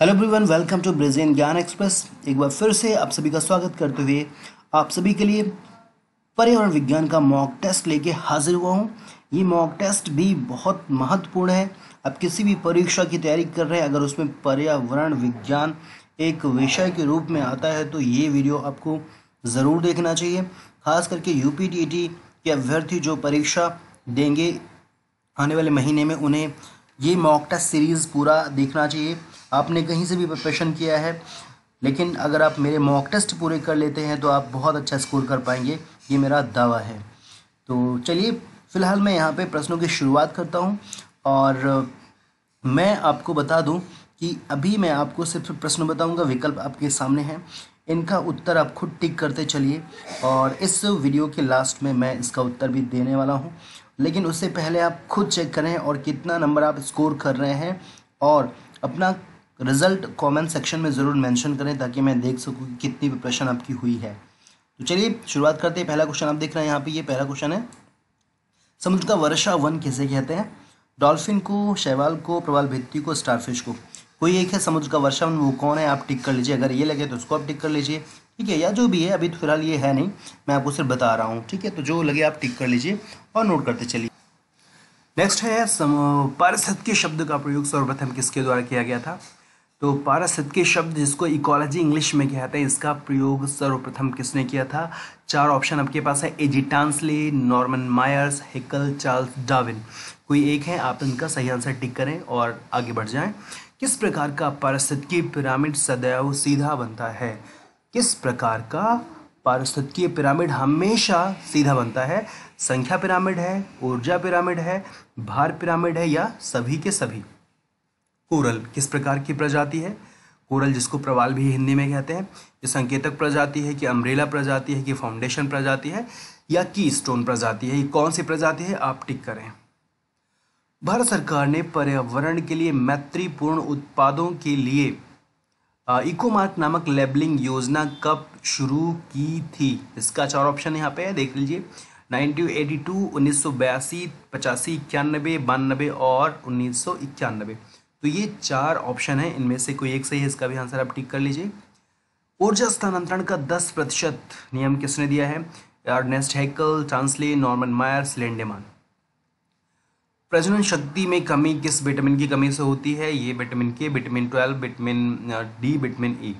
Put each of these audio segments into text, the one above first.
Hello everyone welcome to ब्रिजियन Gyan express एक बार फिर से आप सभी का स्वागत करते हुए आप सभी के लिए पर्यावरण विज्ञान का मॉक टेस्ट लेके हाजिर हुआ हूँ। ये मॉक टेस्ट भी बहुत महत्वपूर्ण है। आप किसी भी परीक्षा की तैयारी कर रहे हैं, अगर उसमें पर्यावरण विज्ञान एक विषय के रूप में आता है तो ये वीडियो आपको ज़रूर देखना चाहिए। खास करके यू के अभ्यर्थी जो परीक्षा देंगे आने वाले महीने में, उन्हें ये मॉक टेस्ट सीरीज़ पूरा देखना चाहिए। आपने कहीं से भी प्रिपरेशन किया है, लेकिन अगर आप मेरे मॉक टेस्ट पूरे कर लेते हैं तो आप बहुत अच्छा स्कोर कर पाएँगे। ये मेरा दावा है। तो चलिए, फ़िलहाल मैं यहाँ पे प्रश्नों की शुरुआत करता हूँ, और मैं आपको बता दूँ कि अभी मैं आपको सिर्फ़ प्रश्न बताऊँगा, विकल्प आपके सामने हैं। इनका उत्तर आप खुद टिक करते चलिए, और इस वीडियो के लास्ट में मैं इसका उत्तर भी देने वाला हूँ। लेकिन उससे पहले आप खुद चेक करें और कितना नंबर आप स्कोर कर रहे हैं, और अपना रिज़ल्ट कमेंट सेक्शन में ज़रूर मेंशन करें ताकि मैं देख सकूँ कि कितनी प्रिपरेशन आपकी हुई है। तो चलिए, शुरुआत करते हैं। पहला क्वेश्चन आप देख रहे हैं यहाँ पे, ये पहला क्वेश्चन है। समुद्र का वर्षा वन किसे कहते हैं? डॉल्फिन को, शैवाल को, प्रवाल भित्ती को, स्टारफिश को। कोई एक है समुद्र का वर्षा वन, वो कौन है? आप टिक कर लीजिए। अगर ये लगे तो उसको आप टिक कर लीजिए। ठीक है, या जो भी है, अभी तो फ़िलहाल ये है नहीं। मैं आपको सिर्फ़ बता रहा हूँ। ठीक है तो जो लगे आप टिक कर लीजिए और नोट करते चलिए। नेक्स्ट है पारिस्थित के शब्द का प्रयोग सर्वप्रथम किसके द्वारा किया गया था? तो पारिस्थित के शब्द जिसको इकोलॉजी इंग्लिश में कहते हैं, इसका प्रयोग सर्वप्रथम किसने किया था? चार ऑप्शन आपके पास है A G Tansley Norman Myers Haeckel Charles Darwin कोई एक है, आप इनका सही आंसर टिक करें और आगे बढ़ जाएँ। किस प्रकार का पारिस्थितिकी पिरामिड सदैव सीधा बनता है? किस प्रकार का पारिस्थितिकीय पिरामिड हमेशा सीधा बनता है? संख्या पिरामिड है, ऊर्जा पिरामिड है, भार पिरामिड है या सभी के सभी? कोरल किस प्रकार की प्रजाति है? कोरल जिसको प्रवाल भी हिंदी में कहते हैं ये संकेतक प्रजाति है कि अम्ब्रेला प्रजाति है कि फाउंडेशन प्रजाति है या की स्टोन प्रजाति है ये कौन सी प्रजाति है? आप टिक करें। भारत सरकार ने पर्यावरण के लिए मैत्रीपूर्ण उत्पादों के लिए इकोमार्क नामक लेबलिंग योजना कब शुरू की थी? इसका चार ऑप्शन यहाँ पे है देख लीजिए। 1982, 1982, पचासी इक्यानबे बानबे और उन्नीस सौ इक्यानबे। तो ये चार ऑप्शन है, इनमें से कोई एक सही है, इसका भी आंसर आप टिक कर लीजिए। ऊर्जा स्थानांतरण का 10 प्रतिशत नियम किसने दिया है? अर्नेस्ट हैकल ट्रांसले नॉर्मन मायर स्लेंडेमान प्रजनन शक्ति में कमी किस विटामिन की कमी से होती है? ये vitamin K vitamin twelve vitamin D vitamin E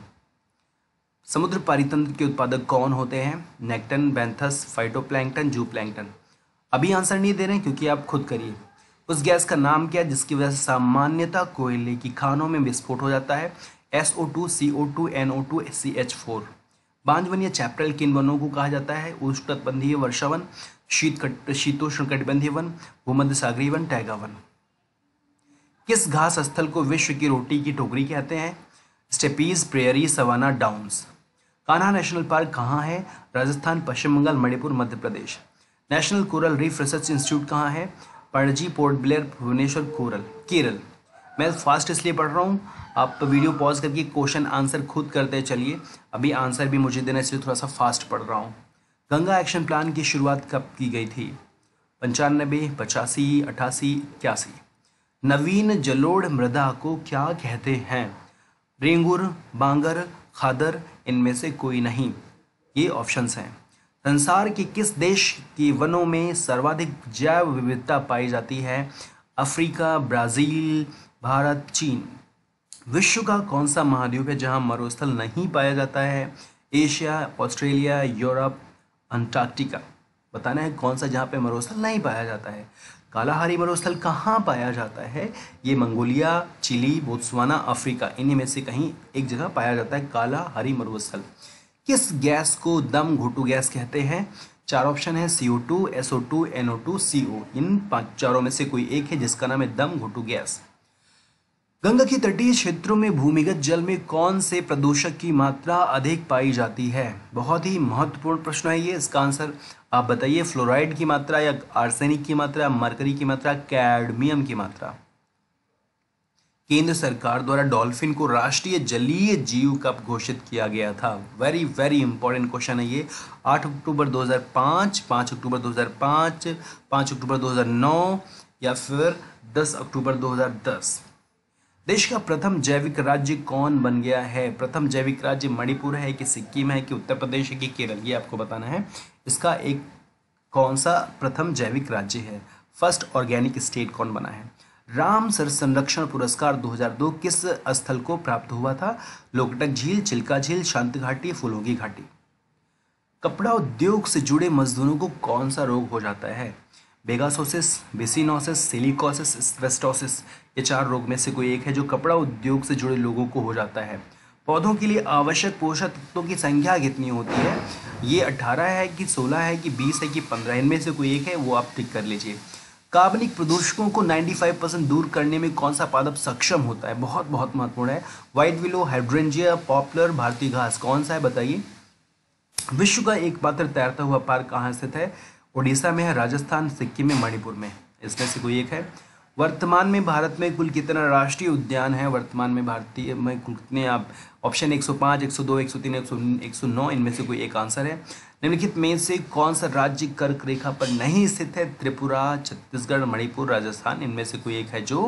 समुद्र पारितंत्र के उत्पादक कौन होते हैं? नेक्टन बैंथस फाइटोप्लैंक्टन जूप्लैंक्टन अभी आंसर नहीं दे रहे क्योंकि आप खुद करिए। उस गैस का नाम क्या है, जिसकी वजह से सामान्यता कोयले की खानों में विस्फोट हो जाता है? S O two C O two N O two C H four बांझवन या चैप्टल किन वनों को कहा जाता है। उष्णकटिबंधीय वर्षावन शीत शीतोष्ण कटिबंधीय वन भूमध्य सागरीय वन, टैगा वन। किस घास स्थल को विश्व की रोटी की टोकरी कहते हैं? Steppes, prairie, savanna, downs. Kanha national park कहाँ है? Rajasthan, Paschim Bengal, Manipur, Madhya Pradesh. National coral reef research institute कहाँ है? Panaji, Port Blair, Bhubaneswar, coral, Kerala. मैं फास्ट इसलिए पढ़ रहा हूँ, आप वीडियो पॉज करके क्वेश्चन आंसर खुद करते चलिए। अभी आंसर भी मुझे देना इसलिए थोड़ा सा फास्ट पढ़ रहा हूँ। गंगा एक्शन प्लान की शुरुआत कब की गई थी? पंचानबे, पचासी, अठासी, इक्यासी। नवीन जलोढ़ मृदा को क्या कहते हैं? रेंगुर, बांगर, खादर, इनमें से कोई नहीं। ये ऑप्शंस हैं। संसार के किस देश के वनों में सर्वाधिक जैव विविधता पाई जाती है? अफ्रीका, ब्राज़ील, भारत, चीन। विश्व का कौन सा महाद्वीप है जहाँ मरुस्थल नहीं पाया जाता है? Asia, Australia, Europe, Antarctica. बताना है कौन सा जहाँ पे मरुस्थल नहीं पाया जाता है। कालाहारी मरुस्थल कहाँ पाया जाता है? ये मंगोलिया, चिली, बोत्सवाना, अफ्रीका। इन्हीं में से कहीं एक जगह पाया जाता है काला हरी मरुस्थल। किस गैस को दम घुटू गैस कहते हैं? चार ऑप्शन है C O two S O two N O two C O इन पाँच चारों में से कोई एक है जिसका नाम है दम घुटू गैस। गंगा की तटीय क्षेत्रों में भूमिगत जल में कौन से प्रदूषक की मात्रा अधिक पाई जाती है? बहुत ही महत्वपूर्ण प्रश्न है ये। इसका आंसर आप बताइए, फ्लोराइड की मात्रा या आर्सेनिक की मात्रा, मरकरी की मात्रा, कैडमियम की मात्रा। केंद्र सरकार द्वारा डॉल्फिन को राष्ट्रीय जलीय जीव कब घोषित किया गया था। वेरी वेरी इंपॉर्टेंट क्वेश्चन है ये। 8 अक्टूबर 2005, 5 अक्टूबर 2005, 5 अक्टूबर 2009 या फिर 10 अक्टूबर 2010 देश का प्रथम जैविक राज्य कौन बन गया है? प्रथम जैविक राज्य मणिपुर है कि सिक्किम है कि उत्तर प्रदेश है कि केरल? ये आपको बताना है। इसका एक कौन सा प्रथम जैविक राज्य है? फ़र्स्ट ऑर्गेनिक स्टेट कौन बना है? राम सर संरक्षण पुरस्कार 2002 किस स्थल को प्राप्त हुआ था? लोकटक झील, चिल्का झील, शांत घाटी फूलों की घाटी। कपड़ा उद्योग से जुड़े मजदूरों को कौन सा रोग हो जाता है? बेगासोसिस, बेसिनोसिस, सिलिकोसिस स्वेस्टोसिस ये चार रोग में से कोई एक है जो कपड़ा उद्योग से जुड़े लोगों को हो जाता है। पौधों के लिए आवश्यक पोषक तत्वों की संख्या कितनी होती है? ये 18 है कि 16 है कि 20 है कि 15 इनमें से कोई एक है, वो आप टिक कर लीजिए। कार्बनिक प्रदूषकों को 95 परसेंट दूर करने में कौन सा पादप सक्षम होता है? बहुत बहुत महत्वपूर्ण है। वाइट विलो हाइड्रेंजिया पॉपुलर भारतीय घास, कौन सा है? बताइए। विश्व का एक पात्र तैरता हुआ पार्क कहाँ स्थित है? उड़ीसा में है, राजस्थान, सिक्किम में, मणिपुर में। इसमें से कोई एक है। वर्तमान में भारत में कुल कितना राष्ट्रीय उद्यान है? वर्तमान में भारतीय में कुल कितने आप? ऑप्शन 105, 102, 103, 109 इनमें से कोई एक आंसर है। निम्नलिखित में से कौन सा राज्य कर्क रेखा पर नहीं स्थित है? त्रिपुरा छत्तीसगढ़ मणिपुर राजस्थान इनमें से कोई एक है जो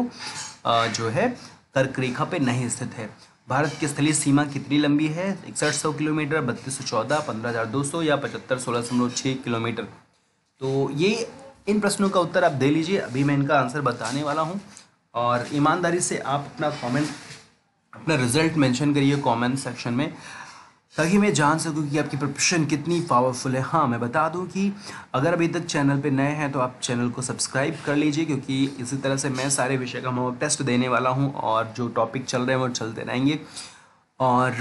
जो है कर्क रेखा पर नहीं स्थित है। भारत की स्थलीय सीमा कितनी लंबी है? इकसठ सौ किलोमीटर बत्तीस सौ चौदह पंद्रह हज़ार दो सौ या पचहत्तर सोलह किलोमीटर। तो ये इन प्रश्नों का उत्तर आप दे लीजिए, अभी मैं इनका आंसर बताने वाला हूँ। और ईमानदारी से आप अपना कमेंट अपना रिज़ल्ट मेंशन करिए कमेंट सेक्शन में, ताकि मैं जान सकूँ कि आपकी प्रिपरेशन कितनी पावरफुल है। हाँ मैं बता दूँ कि अगर अभी तक चैनल पे नए हैं तो आप चैनल को सब्सक्राइब कर लीजिए, क्योंकि इसी तरह से मैं सारे विषय का मॉक टेस्ट देने वाला हूँ, और जो टॉपिक चल रहे हैं, वो चलते रहेंगे। और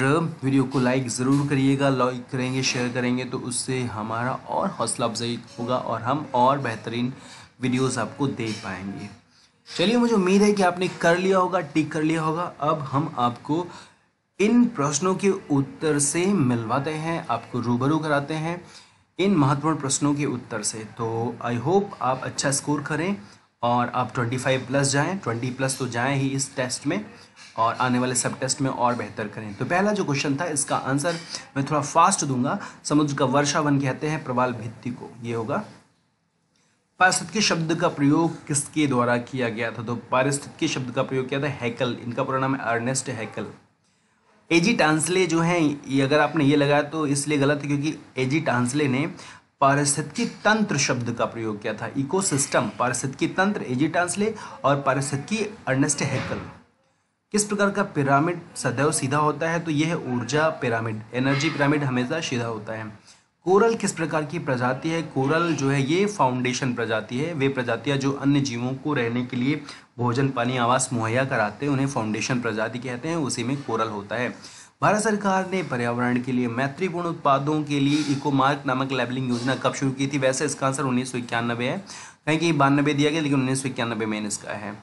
वीडियो को लाइक ज़रूर करिएगा, लाइक करेंगे, शेयर करेंगे तो उससे हमारा और हौसला अफजाई होगा और हम और बेहतरीन वीडियोस आपको दे पाएँगे। चलिए, मुझे उम्मीद है कि आपने कर लिया होगा, टिक कर लिया होगा। अब हम आपको इन प्रश्नों के उत्तर से मिलवाते हैं, आपको रूबरू कराते हैं इन महत्वपूर्ण प्रश्नों के उत्तर से। तो आई होप आप अच्छा स्कोर करें और आप 25 प्लस जाएँ 20 प्लस तो जाएँ ही इस टेस्ट में। और आने वाले सब टेस्ट में और बेहतर करें। तो पहला जो क्वेश्चन था, इसका आंसर मैं थोड़ा फास्ट दूँगा। समुद्र का वर्षावन कहते हैं, प्रवाल भित्ति को। ये होगा। पारिस्थितिकी शब्द का प्रयोग किसके द्वारा किया गया था? तो पारिस्थितिकी शब्द का प्रयोग किया था हैकल। इनका पूरा नाम है अर्नेस्ट हैकल। एजी टांसले जो हैं, ये अगर आपने ये लगाया तो इसलिए गलत है क्योंकि एजी टांसले ने पारिस्थितिकी तंत्र शब्द का प्रयोग किया था। इकोसिस्टम, पारिस्थितिकी तंत्र, एजी टांसले और पारिस्थितिकी अर्नेस्ट हैकल। किस प्रकार का पिरामिड सदैव सीधा होता है? तो यह है ऊर्जा पिरामिड, एनर्जी पिरामिड हमेशा सीधा होता है। कोरल किस प्रकार की प्रजाति है? कोरल जो है, ये फाउंडेशन प्रजाति है। वे प्रजातियाँ जो अन्य जीवों को रहने के लिए भोजन, पानी, आवास, मुहैया कराते हैं, उन्हें फाउंडेशन प्रजाति कहते हैं, उसी में कोरल होता है। भारत सरकार ने पर्यावरण के लिए मैत्रीपूर्ण उत्पादों के लिए इको मार्क नामक लेबलिंग योजना कब शुरू की थी? वैसे इसका आंसर उन्नीस सौ इक्यानबे है। कहीं कि बानबे दिया गया, लेकिन उन्नीस सौ इक्यानबे में इसका है।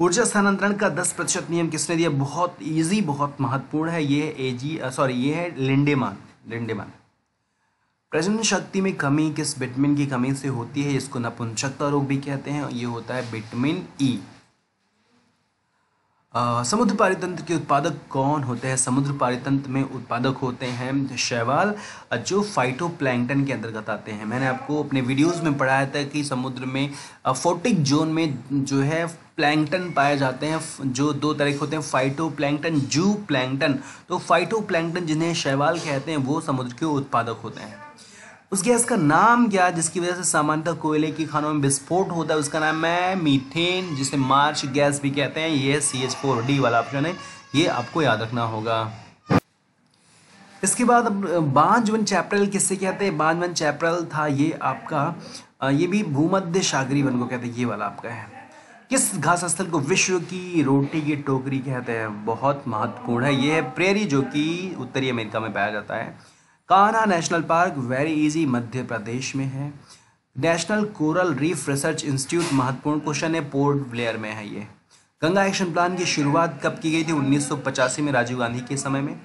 ऊर्जा स्थानांतरण का 10 प्रतिशत नियम किसने दिया बहुत इजी बहुत महत्वपूर्ण है ये ए जी सॉरी ये है लिंडेमान लिंडेमान प्रजनन शक्ति में कमी किस विटामिन की कमी से होती है, इसको नपुंसकता रोग भी कहते हैं, ये होता है विटामिन ई e. समुद्र पारितंत्र के उत्पादक कौन होते हैं? समुद्र पारितंत्र में उत्पादक होते हैं शैवाल, जो फाइटो प्लैंकटन के अंतर्गत आते हैं। मैंने आपको अपने वीडियोस में पढ़ाया था कि समुद्र में फोटिक जोन में जो है प्लैंकटन पाए जाते हैं। जो दो तरह के होते हैं फाइटो प्लैंकटन जू प्लैंकटन तो फाइटो जिन्हें शैवाल कहते हैं, वो समुद्र के उत्पादक होते हैं। उस गैस का नाम क्या, जिसकी वजह से सामान्यतः कोयले की खानों में विस्फोट होता है, उसका नाम है मीथेन, जिसे मार्च गैस भी कहते हैं। ये सी एच फोर डी वाला ऑप्शन है। ये आपको याद रखना होगा। इसके बाद बांजवन चैप्रल किससे कहते हैं? बांजवन चैप्रल था ये आपका ये भी भूमध्य सागरी वन को कहते हैं। ये वाला आपका है। किस घास स्थल को विश्व की रोटी की टोकरी कहते हैं? बहुत महत्वपूर्ण है। ये है प्रेरी, जो कि उत्तरी अमेरिका में पाया जाता है। Kanha national park very easy Madhya Pradesh में है। National coral reef research institute महत्वपूर्ण क्वेश्चन है, पोर्ट ब्लेयर में है ये। गंगा एक्शन प्लान की शुरुआत कब की गई थी? उन्नीस सौ पचासी में राजीव गांधी के समय में।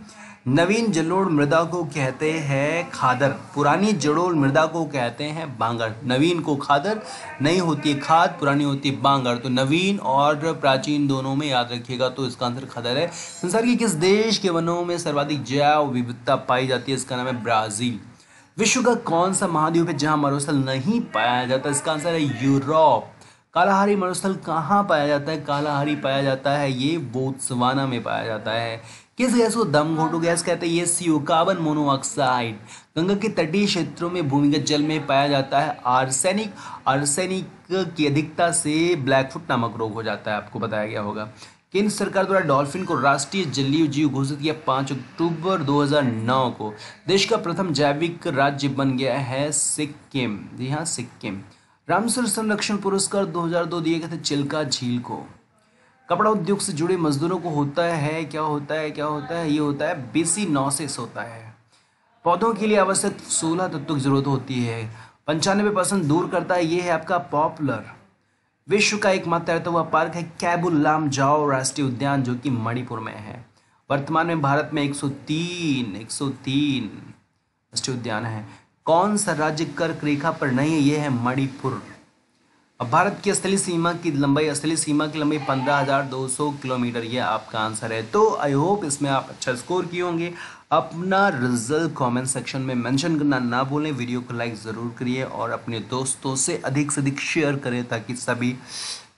नवीन जलोढ़ मृदा को कहते हैं खादर। पुरानी जलोढ़ मृदा को कहते हैं बांगर। नवीन को खादर, नहीं होती खाद, पुरानी होती है बांगर। तो नवीन और प्राचीन दोनों में याद रखिएगा तो इसका आंसर खादर है। संसार के किस देश के वनों में सर्वाधिक जैव विविधता पाई जाती है? इसका नाम है ब्राज़ील। विश्व का कौन सा महाद्वीप है जहाँ मरुस्थल नहीं पाया जाता? इसका आंसर है यूरोप। कालाहारी मरुस्थल कहाँ पाया जाता है? कालाहारी पाया जाता है, ये बोत्सवाना में पाया जाता है। किस गैस को दम घोटू गैस कहते हैं? ये सीओ कार्बन मोनोऑक्साइड। गंगा के तटीय क्षेत्रों में भूमिगत जल में पाया जाता है आर्सेनिक। आर्सेनिक की अधिकता से ब्लैकफुट नामक रोग हो जाता है, आपको बताया गया होगा। केंद्र सरकार द्वारा डॉल्फिन को राष्ट्रीय जलीय जीव घोषित किया पाँच अक्टूबर 2009 को। देश का प्रथम जैविक राज्य बन गया है सिक्किम। जी हाँ सिक्किम। रामसर संरक्षण पुरस्कार 2002 दिए गए थे चिल्का झील को। कपड़ा उद्योग से जुड़े मजदूरों को होता है, क्या होता है, क्या होता है, ये होता है बेसी नॉसिस होता है। पौधों के लिए आवश्यक सोलह तत्वों की ज़रूरत होती है। पंचानवे परसेंट दूर करता है, ये है आपका पॉपुलर विश्व का एकमात्र तैरता हुआ पार्क है कैबुल लाम जाओ राष्ट्रीय उद्यान जो कि मणिपुर में है। वर्तमान में भारत में 103 103 राष्ट्रीय उद्यान है। कौन सा राज्य कर्क रेखा पर नहीं है, ये है मणिपुर। अब भारत की स्थलीय सीमा की लंबाई, स्थलीय सीमा की लंबाई पंद्रह हज़ार दो सौ किलोमीटर, ये आपका आंसर है। तो आई होप इसमें आप अच्छा स्कोर किए होंगे। अपना रिज़ल्ट कमेंट सेक्शन में मेंशन करना ना भूलें। वीडियो को लाइक ज़रूर करिए और अपने दोस्तों से अधिक से अधिक शेयर करें ताकि सभी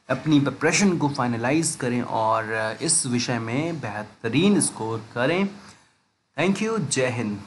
अपनी प्रिपरेशन को फाइनलाइज करें और इस विषय में बेहतरीन स्कोर करें। थैंक यू जय हिंद